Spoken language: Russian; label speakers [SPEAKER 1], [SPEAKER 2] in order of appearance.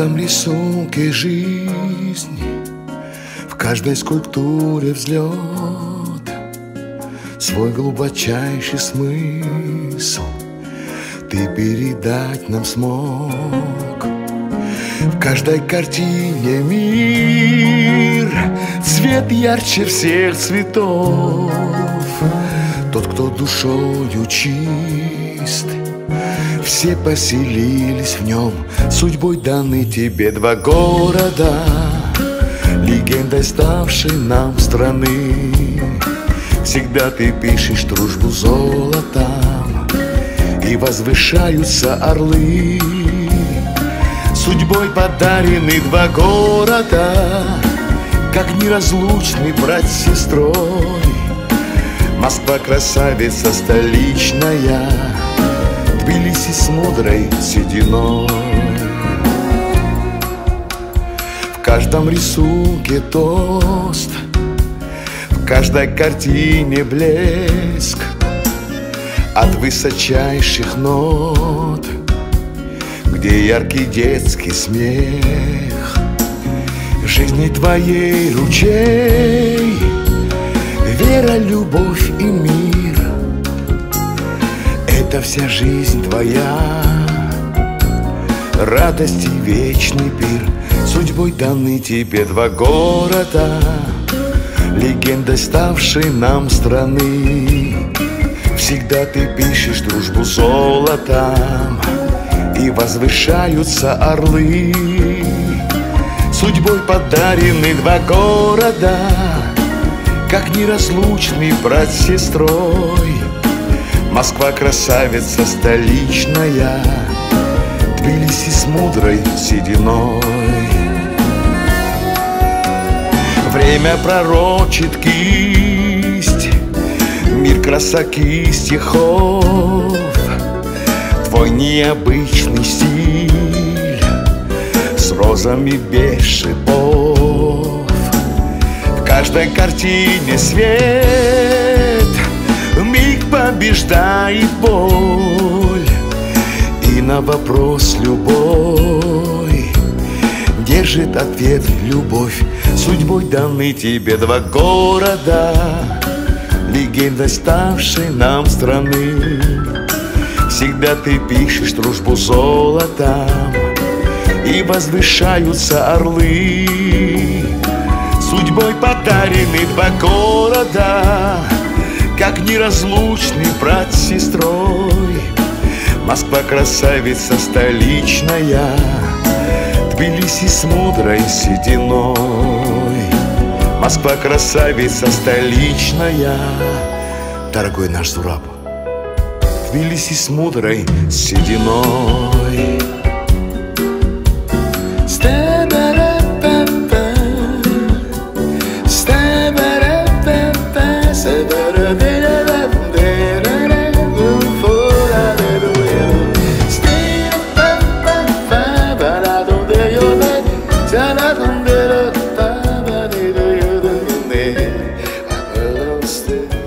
[SPEAKER 1] каждом рисунке жизнь, в каждой скульптуре взлет Свой глубочайший смысл ты передать нам смог. В каждой картине мир, цвет ярче всех цветов. Тот, кто душою чист, все поселились в нем. Судьбой даны тебе два города Легендой ставшей нам страны. Всегда ты пишешь дружбу золотом И возвышаются орлы. Судьбой подарены два города Как неразлучный брат с сестрой. Москва красавица столичная Тбилиси с мудрой сединой. В каждом рисунке тост В каждой картине блеск. От высочайших нот Где яркий детский смех. Жизни твоей ручей Вера, любовь и мир это вся жизнь твоя. Радость и вечный пир. Судьбой даны тебе два города. Легендой ставшей нам страны. Всегда ты пишешь дружбу золотом. И возвышаются орлы. Судьбой подарены два города. Как неразлучный брат с сестрой Москва красавица столичная Тбилиси с мудрой сединой. Время пророчит кисть Мир красоки стихов Твой необычный стиль С розами без шипов. В каждой картине свет побеждает боль. И на вопрос любой Держит ответ любовь. Судьбой даны тебе два города Легендой ставшей нам страны. Всегда ты пишешь дружбу золотом И возвышаются орлы. Судьбой подарены два города как неразлучный брат с сестрой. Москва красавица столичная Тбилиси с мудрой сединой. Москва красавица столичная Дорогой наш Зураб Тбилиси с мудрой сединой
[SPEAKER 2] wasted